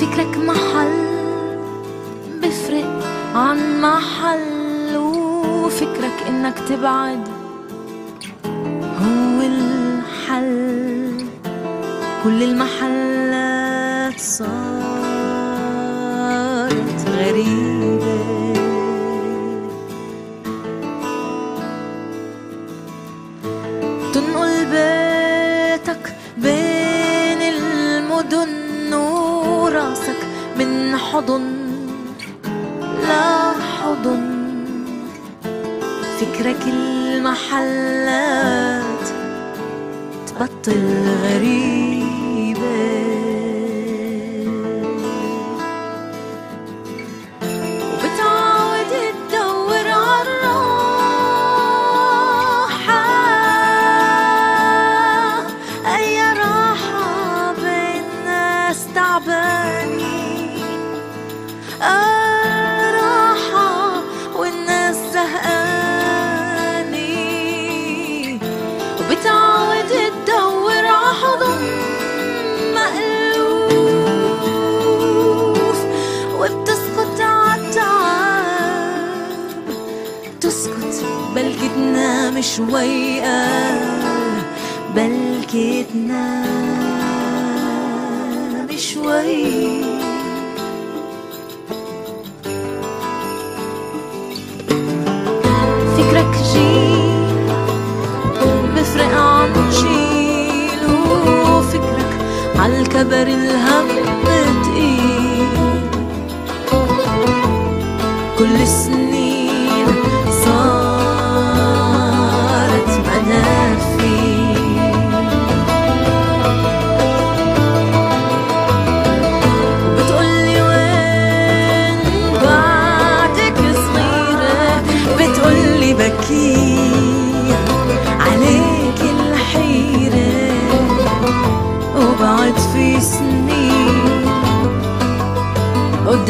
فكرك محل بفرق عن محل. وفكرك إنك تبعد هو الحل. كل المحلات صارت غريبة. تنقل بيتك حضن لا حضن فكرك المحلات تبطل غريبة. وبتعود تدور عالراحة أي راحة بين ناس تعبانين. راحة والناس زهقانين. وبتعود تدور عحضن مألوف. وبتسقط عالتعب تسكت بلكي تنام شوي بلكي تنام شوي عالكبر الهم تقيل. كل السنين صارت منافي وبتقولي وين بعدك صغيرة؟ بتقولي بكي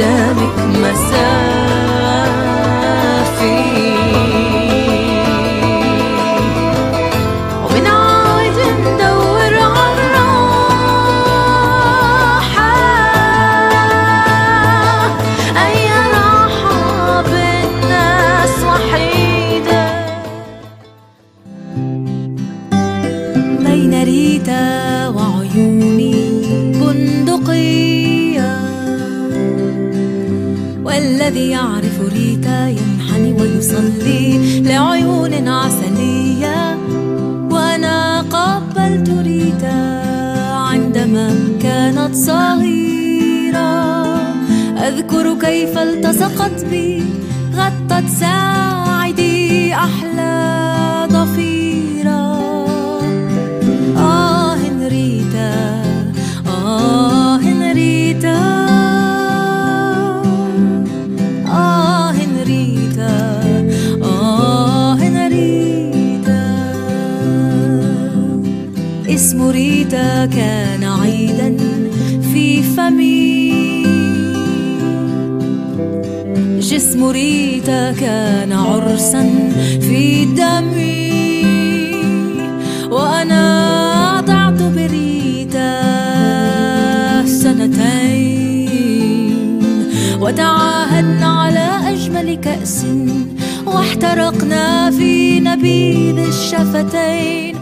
قدامك مسافي. وبنعود ندور عالراحة أي راحة بين ناس وحيدة. بين ريتا وعيوني والذي يعرف ريتا ينحني ويصلي لعيون عسلية. وأنا قبلت ريتا عندما كانت صغيرة. أذكر كيف التصقت بي غطت كان عيدا في فمي. جسم ريتا كان عرسا في دمي. وأنا ضعت بريتا سنتين. وتعاهدنا على أجمل كأس. واحترقنا في نبيذ الشفتين.